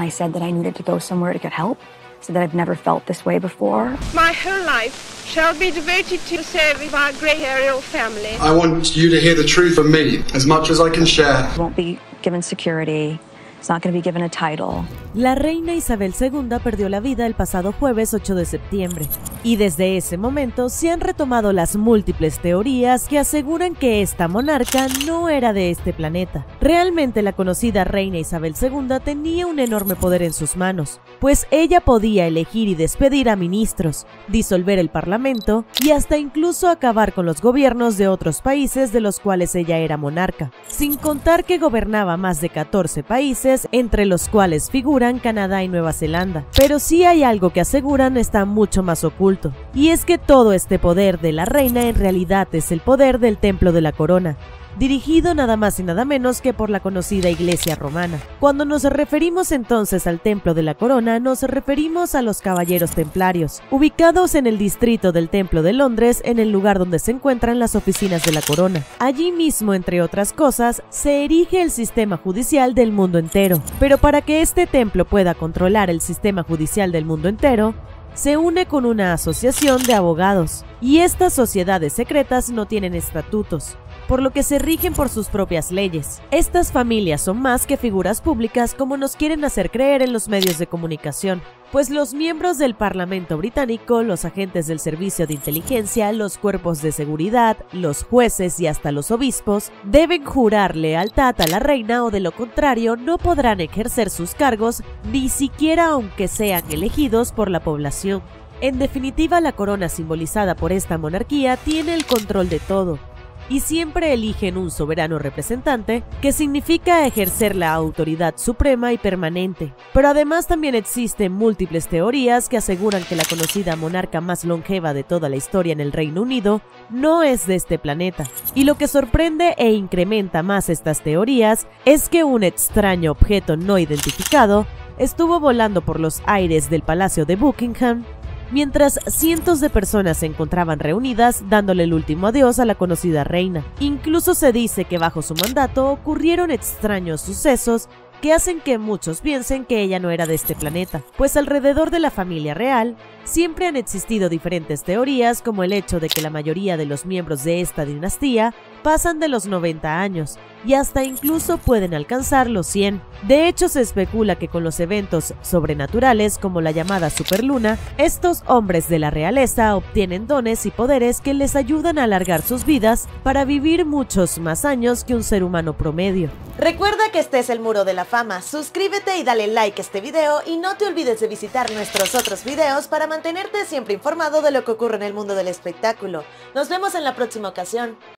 And I said that I needed to go somewhere to get help, so that I've never felt this way before. My whole life shall be devoted to the service of our great aerial family. I want you to hear the truth from me as much as I can share. I won't be given security. It's not going to be given a title. La reina Isabel II perdió la vida el pasado jueves 8 de septiembre, y desde ese momento se han retomado las múltiples teorías que aseguran que esta monarca no era de este planeta. Realmente la conocida reina Isabel II tenía un enorme poder en sus manos, pues ella podía elegir y despedir a ministros, disolver el parlamento y hasta incluso acabar con los gobiernos de otros países de los cuales ella era monarca, sin contar que gobernaba más de 14 países, entre los cuales Canadá y Nueva Zelanda. Pero si hay algo que aseguran está mucho más oculto, y es que todo este poder de la reina en realidad es el poder del Templo de la Corona, dirigido nada más y nada menos que por la conocida Iglesia romana. Cuando nos referimos entonces al Templo de la Corona, nos referimos a los Caballeros Templarios, ubicados en el distrito del Templo de Londres, en el lugar donde se encuentran las oficinas de la Corona. Allí mismo, entre otras cosas, se erige el sistema judicial del mundo entero. Pero para que este templo pueda controlar el sistema judicial del mundo entero, se une con una asociación de abogados, y estas sociedades secretas no tienen estatutos, por lo que se rigen por sus propias leyes. Estas familias son más que figuras públicas como nos quieren hacer creer en los medios de comunicación, pues los miembros del Parlamento británico, los agentes del Servicio de Inteligencia, los cuerpos de seguridad, los jueces y hasta los obispos deben jurar lealtad a la reina o de lo contrario no podrán ejercer sus cargos ni siquiera aunque sean elegidos por la población. En definitiva, la corona simbolizada por esta monarquía tiene el control de todo, y siempre eligen un soberano representante, que significa ejercer la autoridad suprema y permanente. Pero además también existen múltiples teorías que aseguran que la conocida monarca más longeva de toda la historia en el Reino Unido no es de este planeta. Y lo que sorprende e incrementa más estas teorías es que un extraño objeto no identificado estuvo volando por los aires del Palacio de Buckingham mientras cientos de personas se encontraban reunidas dándole el último adiós a la conocida reina. Incluso se dice que bajo su mandato ocurrieron extraños sucesos que hacen que muchos piensen que ella no era de este planeta, pues alrededor de la familia real siempre han existido diferentes teorías como el hecho de que la mayoría de los miembros de esta dinastía pasan de los 90 años y hasta incluso pueden alcanzar los 100. De hecho, se especula que con los eventos sobrenaturales como la llamada superluna, estos hombres de la realeza obtienen dones y poderes que les ayudan a alargar sus vidas para vivir muchos más años que un ser humano promedio. Recuerda que este es el Muro de la Fama, suscríbete y dale like a este video y no te olvides de visitar nuestros otros videos para mantenerte siempre informado de lo que ocurre en el mundo del espectáculo. Nos vemos en la próxima ocasión.